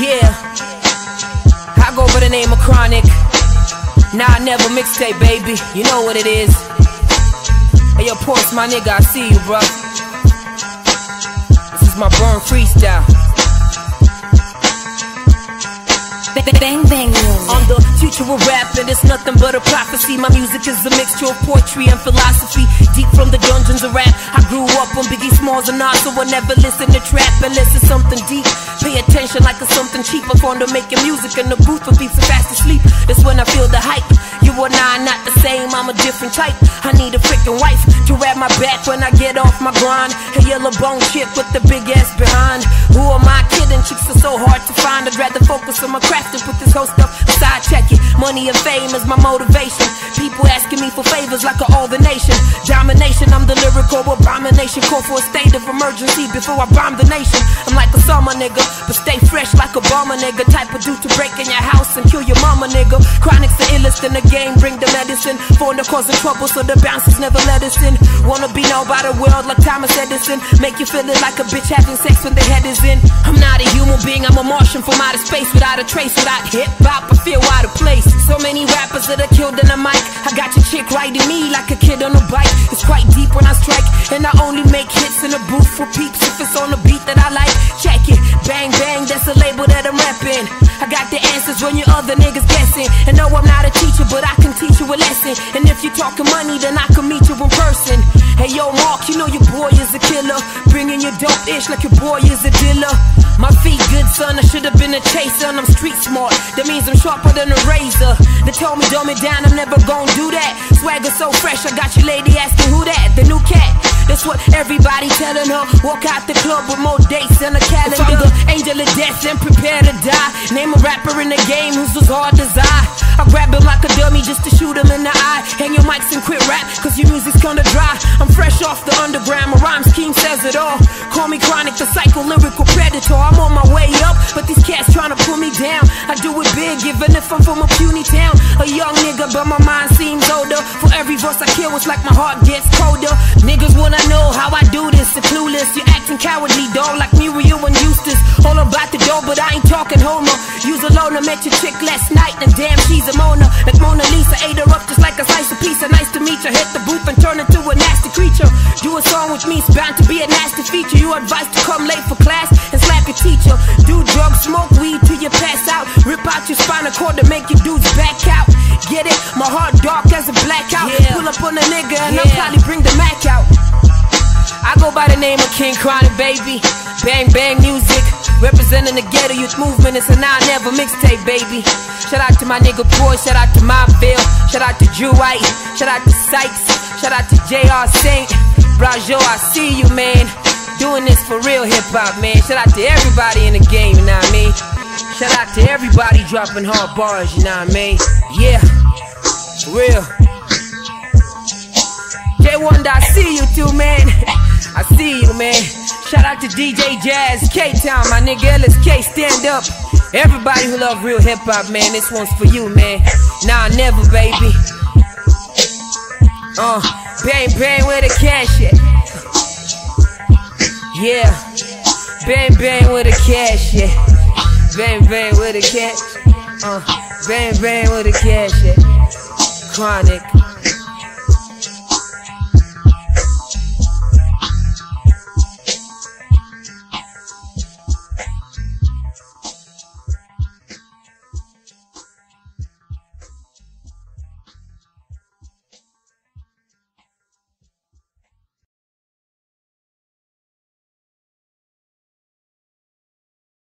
Yeah, I go by the name of KroNick. Now or Never mixtape, baby. You know what it is. Hey, yo, Ports, my nigga, I see you, bro. This is my burn freestyle. Bang bang future of rap, and it's nothing but a prophecy. My music is a mixture of poetry and philosophy. Deep from the dungeons of rap, I grew up on Biggie Smalls and Nas, so I never listen to trap unless it's something deep. Pay attention like it's something cheap. I'm fond of making music in the booth for people fast asleep. That's when I feel the hype. I are not the same, I'm a different type. I need a freaking wife to wrap my back when I get off my grind. A yellow bone chick with the big ass behind. Who am I kidding? Chicks are so hard to find. I'd rather focus on my craft and put this whole stuff aside. Check it. Money and fame is my motivation. People asking me for favors like a all the nation. Call for a state of emergency before I bomb the nation. I'm like a summer nigga, but stay fresh like a bomber nigga. Type of dude to break in your house and kill your mama nigga. KroNick's the illest in the game, bring the medicine. For the causing trouble, so the bouncers never let us in. Wanna be known by the world like Thomas Edison. Make you feel it like a bitch having sex when the head is in. I'm not a human being, I'm a Martian from outer space without a trace, without hip hop. I feel out of place. So many rappers that are killed in the mic. I got your chick riding me like a kid on a bike. It's quite deep when I strike, and I only make hits in the booth for peeps if it's on the beat that I like. Check it, bang bang, that's the label that I'm rapping. I got the answers when you other niggas guessing. And no, I'm not a teacher, but I can teach you a lesson. And if you talking money, then I can meet you in person. Hey yo, Mark, you know your boy is a killer. Bringing your dope ish like your boy is a dealer. My feet good, son. I should have been a chaser, and I'm street smart. That means I'm sharper than a razor. They told me dumb it down, I'm never gonna do that. Swagger so fresh, I got your lady asking who that? The new cat. That's what everybody telling her. Walk out the club with more dates than a calendar. If I'm the angel of death, then prepare to die. Name a rapper in the game who's as hard as I. I grab him like a dummy just to shoot him in the eye. Hang your mics and quit rap, cause your music's kinda dry. I'm fresh off the underground, my rhyme scheme says it all. Call me KroNick, the psycho lyrical predator. I'm on my way up, but these cats trying to pull me down. I do it big, even if I'm from a puny town. A young nigga, but my mind seems older. Verse I kill, it's like my heart gets colder. Niggas wanna know how I do this, the clueless. You're acting cowardly, dog, like Muriel and Eustace. All about the dough, but I ain't talking Homer. Use a loner, met your chick last night, and damn, she's a Mona. Like Mona Lisa, ate her up just like a slice of pizza. Nice to meet you. Hit the booth and turn into a nasty creature. Do a song with me, it's bound to be a nasty feature. You advise to come late for class and slap your teacher. Do drugs, smoke weed till you pass out. Rip out your spinal cord to make your dudes back out. Get it? My heart dark as a blackout. Yeah. Up on a nigga and I'll probably bring the Mac out. I go by the name of King KroNick, baby. Bang bang music, representing the ghetto youth movement. It's a now never mixtape, baby. Shout out to my nigga Boy, shout out to Mobville, shout out to Drew White, shout out to Sykes, shout out to JR Saint. Brajo, I see you, man. Doing this for real hip hop, man. Shout out to everybody in the game, you know what I mean? Shout out to everybody dropping hard bars, you know what I mean? Yeah, for real. J1, I see you too, man. I see you, man. Shout out to DJ Jazz, K Town, my nigga LSK, stand up. Everybody who love real hip hop, man, this one's for you, man. Nah, never, baby. Uh, bang, bang, where the cash at? Yeah. Bang, bang, where the cash at? Bang, bang, where the cash? Uh, bang, bang, where the cash at? KroNick.